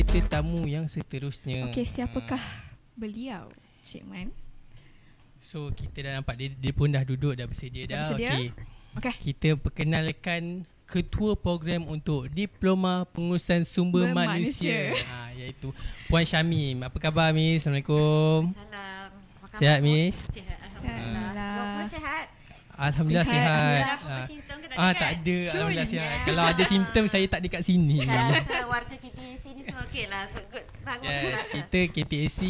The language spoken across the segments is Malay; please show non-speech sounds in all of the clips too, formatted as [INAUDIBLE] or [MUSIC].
tetamu yang seterusnya. Okey, siapakah Ah, beliau, Cik Man? so kita dah nampak dia, dia pun dah duduk dah bersedia Dah dah. bersedia? Okey. Okey. Kita perkenalkan ketua program untuk Diploma Pengurusan Sumber Bermanusia. Manusia. Ha, [LAUGHS] iaitu Puan Syamim. Apa khabar Miss? Assalamualaikum. Salam. Apa khabar, Sihat? Miss? Sihat. Alhamdulillah. Alhamdulillah. Sihat. Alhamdulillah Sihat. sihat. Alhamdulillah. Ah. ke tak Ah ada tak kan? ada Cun. Alhamdulillah sihat [LAUGHS] Kalau ada simptom Saya tak dekat sini rasa [LAUGHS] warga KTAC ni semua okey lah. Good, good. Bagus. Yes. Kita KTAC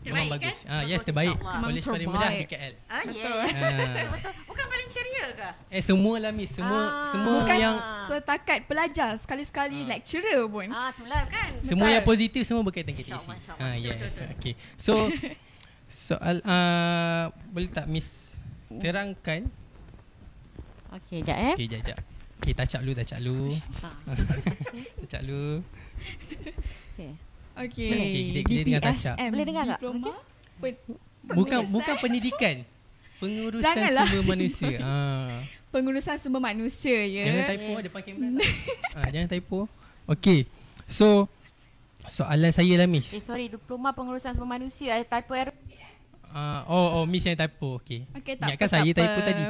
Memang Terbaik bagus kan? ah, Yes terbaik College paling mudah di. KL Ah, Betul. [LAUGHS] yeah. Ah. Betul. Bukan paling ceria ke? Eh semua lah Miss Semua Ah. Semua Bukan yang setakat pelajar, sekali-sekali lecturer pun. Ah, itulah kan. Semua Betul. yang positif Semua berkaitan InsyaAllah, insyaAllah. ah, Betul, Yes betul, betul. Okay So Soal uh, Boleh tak Miss Terangkan Okey, jap eh. Okay jap jap Okay touch up dulu Touch up dulu [LAUGHS] Ah, Touch up dulu Okey. Okey. Okey, kita- kita dengar touch up. Boleh dengar tak? Diploma. Pen- Bukan bukan pendidikan Pengurusan Janganlah. sumber manusia [LAUGHS] ah. Pengurusan sumber manusia ya. Jangan typo depan kamera tak? [LAUGHS] ah, Jangan typo Okay So Soalan saya lah Miss Eh, sorry. Diploma Pengurusan Sumber Manusia. Ada typo error. uh, Oh oh Miss yang typo Okay, Okey, tak Ingatkan apa, saya tak typo tadi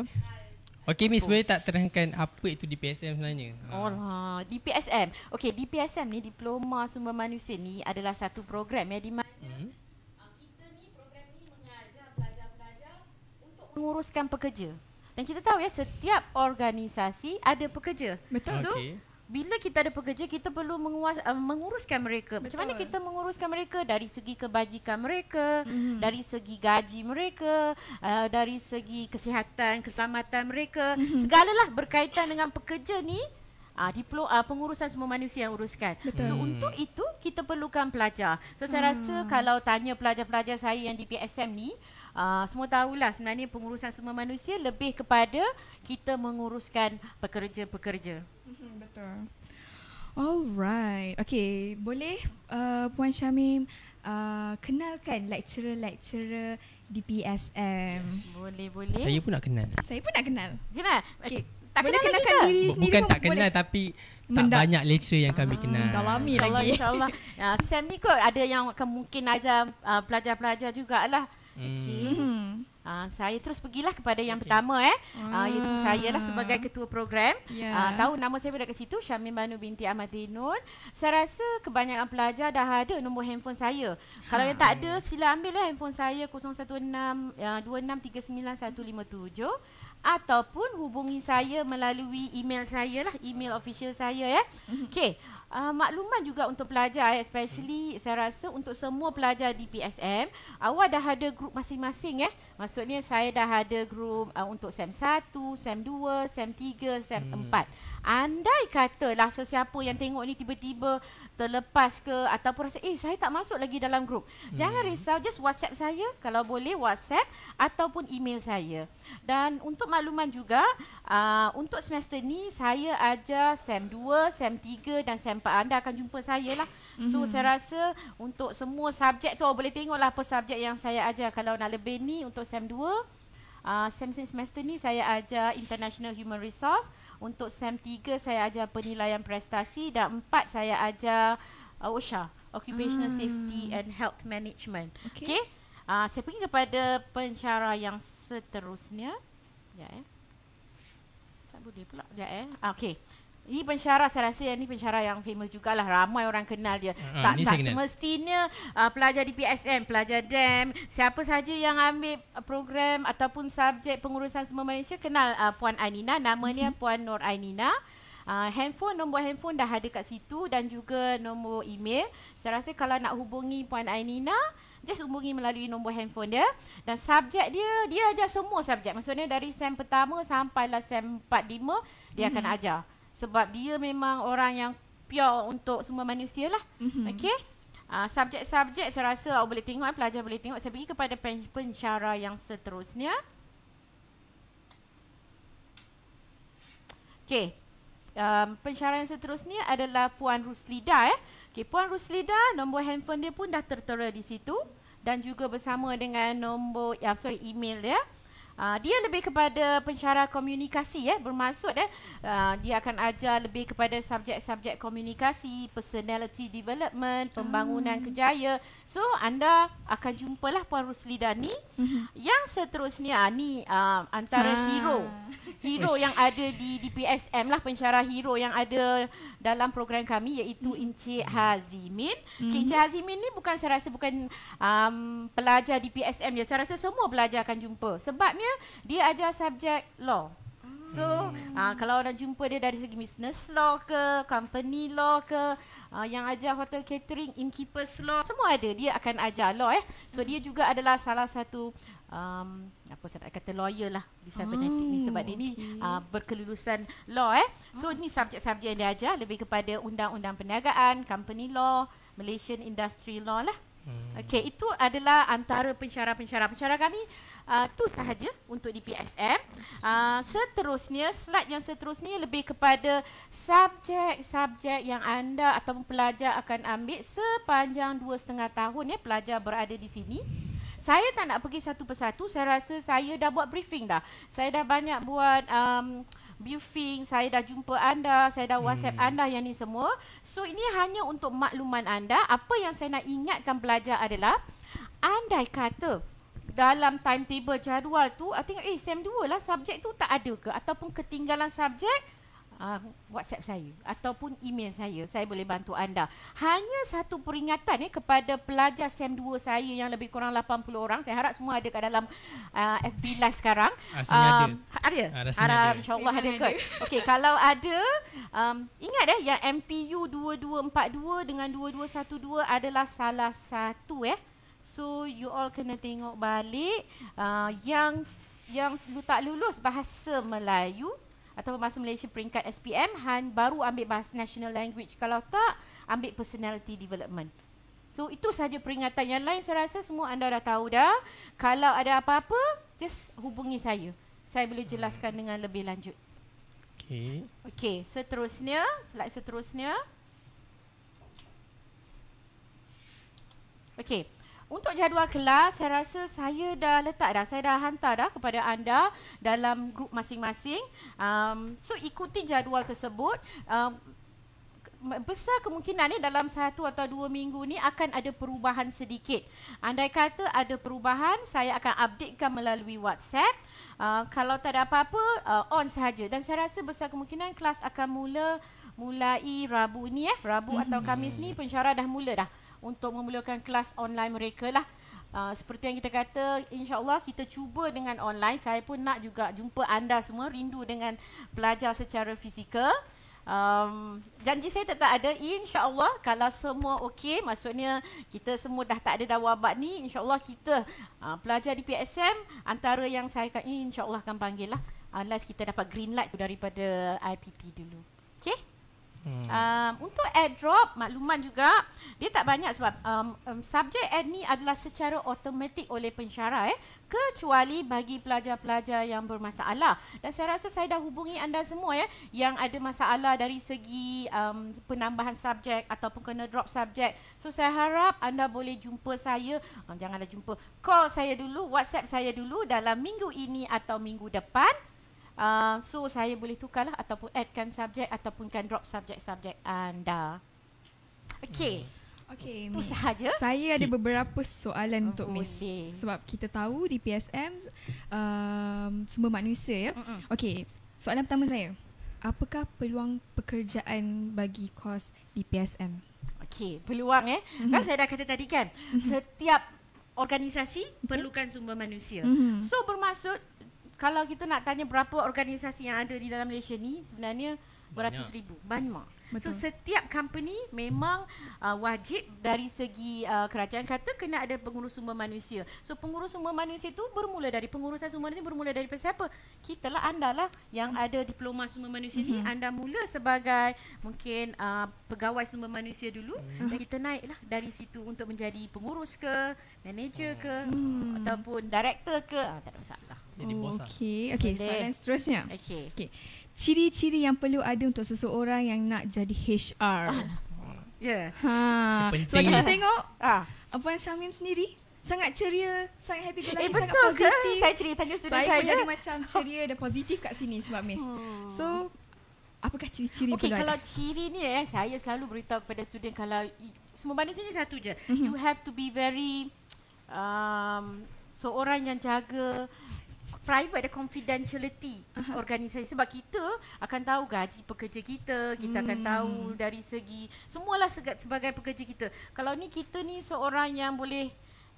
Okay Miss boleh tak terangkan Apa itu DPSM sebenarnya Oh lah, DPSM. Okey, DPSM ni Diploma Sumber Manusia ni adalah satu program ya di mana hmm? kita ni program ni mengajar pelajar-pelajar untuk menguruskan pekerja. Dan kita tahu ya setiap organisasi ada pekerja. Betul. So, Okay bila kita ada pekerja kita perlu menguas, uh, menguruskan mereka. Macam mana Betul. kita menguruskan mereka dari segi kebajikan mereka, Mhm. dari segi gaji mereka, uh, dari segi kesihatan, keselamatan mereka. Mhm. Segalalah berkaitan dengan pekerja ni uh, diplo, uh, pengurusan semua manusia yang uruskan. Betul. So Hmm. untuk itu kita perlukan pelajar. So saya rasa Hmm. kalau tanya pelajar-pelajar saya yang di PSM ni Uh, semua tahulah sebenarnya pengurusan semua manusia lebih kepada kita menguruskan pekerja-pekerja. Mhm, Betul. Alright. Okay, boleh uh, Puan Syamim uh, kenalkan lecturer-lecturer di PSM. Boleh boleh. Saya pun nak kenal Saya pun nak kenal. kenal. Okay. Okay. Tak boleh kenal kenalkan ke? diri sendiri Bukan tak kenal boleh. Tapi Tak Mendak- banyak lecturer yang kami Ah, kenal dalami. InsyaAllah, lagi. insyaAllah. Uh, Sam ni kot ada yang akan mungkin ajar uh, pelajar-pelajar jugalah. Hmm. Okey. Mhm. Uh, saya terus pergilah kepada yang Okey. pertama eh. Uh, Ah. iaitu saya lah sebagai ketua program. Ya. Uh, tahu nama saya pada kat situ Syamim Banu binti Ahmad Tinun. Saya rasa kebanyakan pelajar dah ada nombor handphone saya. Kalau yang tak ada sila ambil lah handphone saya 016 uh, 2639 ataupun hubungi saya melalui email saya lah, email official saya ya. Okey. Uh, makluman juga untuk pelajar eh, especially saya rasa untuk semua pelajar di PSM awak dah ada grup masing-masing eh? Maksudnya saya dah ada grup uh, untuk SEM 1, SEM 2, SEM 3, SEM Hmm. 4 andai katalah sesiapa yang tengok ni tiba-tiba terlepas ke ataupun rasa eh saya tak masuk lagi dalam grup. Jangan risau just WhatsApp saya kalau boleh WhatsApp ataupun email saya. Dan untuk makluman juga uh, untuk semester ni saya ajar SEM 2, SEM 3 dan SEM 4 anda akan jumpa saya lah So Mhm. saya rasa untuk semua subjek tu boleh tengoklah apa subjek yang saya ajar. Kalau nak lebih ni untuk SEM 2, uh, SEM semester ni saya ajar International Human Resource. Untuk SEM 3 saya ajar penilaian prestasi dan 4 saya ajar uh, OSHA, Occupational Hmm. Safety and Health Management. Okey. Okey. Uh, saya pergi kepada pencara yang seterusnya. Ya eh. Tak boleh pula. Ya eh. Ah, Okey. Ini pensyarah saya rasa yang ni pensyarah yang famous jugalah ramai orang kenal dia. Ah, tak tak semestinya uh, pelajar di PSM, pelajar DEM, siapa saja yang ambil uh, program ataupun subjek pengurusan semua Malaysia kenal uh, Puan Ainina, namanya Puan Nur Ainina. Uh, handphone, nombor handphone dah ada kat situ dan juga nombor email. Saya rasa kalau nak hubungi Puan Ainina, just hubungi melalui nombor handphone dia. Dan subjek dia, dia ajar semua subjek. Maksudnya dari SEM pertama sampailah SEM 4, 5, dia akan ajar. Sebab dia memang orang yang pure untuk semua manusia lah. Mhm. Okey? Uh, subjek-subjek saya rasa awak boleh tengok, eh, pelajar boleh tengok. Saya pergi kepada pen, pensyarah yang seterusnya. Okey. Um, pensyarah yang seterusnya adalah Puan Ruslida eh. Okey, Puan Ruslida nombor handphone dia pun dah tertera di situ dan juga bersama dengan nombor ya sorry email dia. Uh, dia lebih kepada pensyarah komunikasi ya, bermaksud eh uh, dia akan ajar lebih kepada subjek-subjek komunikasi, personality development, pembangunan Ah. kejaya. So anda akan jumpalah Puan Ruslida ni. Yang seterusnya ah, ni uh, antara Ah. hero. Hero yang ada di DPSM lah pensyarah hero yang ada dalam program kami iaitu Encik Hazimin. Okay, Encik Hazimin ni bukan saya rasa bukan um, pelajar DPSM dia. Saya rasa semua pelajar akan jumpa. Sebabnya dia ajar subjek law. So, uh, kalau orang jumpa dia dari segi business law ke, company law ke, uh, yang ajar hotel catering, innkeepers law, semua ada. Dia akan ajar law eh. So, dia juga adalah salah satu um, apa saya nak kata lawyer lah di cybernetic ni sebab dia ni okay. uh, berkelulusan law eh. So, ni subjek-subjek yang dia ajar lebih kepada undang-undang perniagaan, company law, Malaysian industry law lah. Hmm. Okey, itu adalah antara pensyarah-pensyarah. Pensyarah kami uh, tu sahaja untuk di PSM. Uh, seterusnya, slide yang seterusnya lebih kepada subjek-subjek yang anda ataupun pelajar akan ambil sepanjang dua setengah tahun ya pelajar berada di sini. Saya tak nak pergi satu persatu. Saya rasa saya dah buat briefing dah. Saya dah banyak buat um, briefing, saya dah jumpa anda, saya dah WhatsApp Hmm. anda yang ni semua. So ini hanya untuk makluman anda. Apa yang saya nak ingatkan pelajar adalah andai kata dalam timetable jadual tu, I tengok eh SEM 2 lah subjek tu tak ada ke ataupun ketinggalan subjek uh, WhatsApp saya ataupun email saya. Saya boleh bantu anda. Hanya satu peringatan eh kepada pelajar SEM 2 saya yang lebih kurang 80 orang. Saya harap semua ada kat dalam uh, FB live sekarang. Rasanya ada. Ada? Ah, rasanya Harap ada. insyaAllah ada kot. Okey, kalau ada, um, ingat eh yang MPU 2242 dengan 2212 adalah salah satu eh. So you all kena tengok balik uh, yang yang lu tak lulus bahasa Melayu atau bahasa Malaysia peringkat SPM han baru ambil bahasa national language. Kalau tak ambil personality development. So itu saja peringatan yang lain saya rasa semua anda dah tahu dah. Kalau ada apa-apa just hubungi saya. Saya boleh jelaskan dengan lebih lanjut. Okay. Okey, seterusnya, slide seterusnya. Okey. Untuk jadual kelas, saya rasa saya dah letak dah, saya dah hantar dah kepada anda dalam grup masing-masing. Um, so ikuti jadual tersebut. Um, besar kemungkinan ni dalam satu atau dua minggu ni akan ada perubahan sedikit. Andai kata ada perubahan, saya akan updatekan melalui WhatsApp. Uh, kalau tak ada apa-apa, uh, on sahaja. Dan saya rasa besar kemungkinan kelas akan mula mulai Rabu ni eh. Rabu atau Kamis ni pensyarah dah mula dah untuk memulakan kelas online mereka lah. Uh, seperti yang kita kata, insyaAllah kita cuba dengan online. Saya pun nak juga jumpa anda semua, rindu dengan pelajar secara fizikal. Um, janji saya tetap ada insyaAllah kalau semua okey maksudnya kita semua dah tak ada dah wabak ni insyaAllah kita uh, pelajar di PSM antara yang saya akan insyaAllah akan panggil lah unless kita dapat green light daripada IPT dulu Hmm. Um, untuk airdrop makluman juga dia tak banyak sebab um, um, subjek add ni adalah secara automatik oleh pensyarah eh kecuali bagi pelajar-pelajar yang bermasalah. Dan saya rasa saya dah hubungi anda semua ya yang ada masalah dari segi um, penambahan subjek ataupun kena drop subjek. So saya harap anda boleh jumpa saya oh, janganlah jumpa call saya dulu WhatsApp saya dulu dalam minggu ini atau minggu depan Uh, so saya boleh tukarlah ataupun addkan subjek ataupun kan drop subjek-subjek anda. Okey. Okay, Itu Miss. sahaja? Saya ada Okay. beberapa soalan Oh, untuk Miss. boleh. Sebab kita tahu di PSM um, sumber manusia ya. Mm-mm. Okey, soalan pertama saya. Apakah peluang pekerjaan bagi kos di PSM? Okey, peluang eh. Mhm. Kan saya dah kata tadi kan, setiap organisasi perlukan sumber manusia. Mhm. So bermaksud kalau kita nak tanya berapa organisasi yang ada di dalam Malaysia ni sebenarnya beratus ribu. Banyak. So Betul. setiap company memang uh, wajib dari segi uh, kerajaan kata kena ada pengurus sumber manusia. So pengurus sumber manusia itu bermula dari pengurusan sumber manusia bermula daripada siapa? Kita lah anda lah yang ada diploma sumber manusia ni. Anda mula sebagai mungkin uh, pegawai sumber manusia dulu dan kita naiklah dari situ untuk menjadi pengurus ke, manager ke Hmm. ataupun director ke. Ah, tak ada masalah. Jadi bos lah. Okey, okey. Soalan seterusnya. Okey. Ciri-ciri yang perlu ada untuk seseorang yang nak jadi HR. Ya. Ha. Penting Sebab kita ni. tengok Ah. Puan Syamim sendiri sangat ceria, sangat happy go lucky, Eh sangat betul ke? positif. Saya cerita tanya student saya, saya. pun jadi macam ceria dan positif kat sini sebab Miss. Hmm. So, apakah ciri-ciri Okey, perlu kalau ada? ciri ni eh, saya selalu beritahu kepada student kalau semua manusia ni satu je. Mhm. You have to be very um, seorang yang jaga private dan confidentiality uh-huh. organisasi sebab kita akan tahu gaji pekerja kita, kita hmm. akan tahu dari segi semualah sebagai pekerja kita. Kalau ni kita ni seorang yang boleh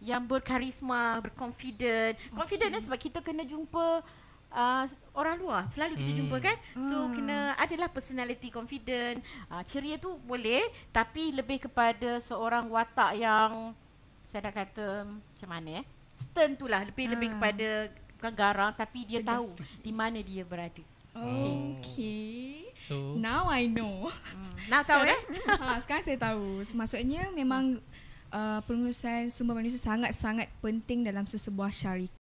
yang berkarisma, berconfident. Confident okay. sebab kita kena jumpa uh, orang luar. Selalu kita Hmm. jumpa kan. So Hmm. kena adalah personality confident. Uh, ceria tu boleh tapi lebih kepada seorang watak yang saya nak kata macam mana eh? Stern tu lah lebih lebih Ah. kepada bukan garang tapi dia Tegas. tahu di mana dia berada. Okay. So Now I know. Hmm. Nak tahu eh? [LAUGHS] ha, sekarang saya tahu. Maksudnya memang uh, pengurusan sumber manusia sangat-sangat penting dalam sesebuah syarikat.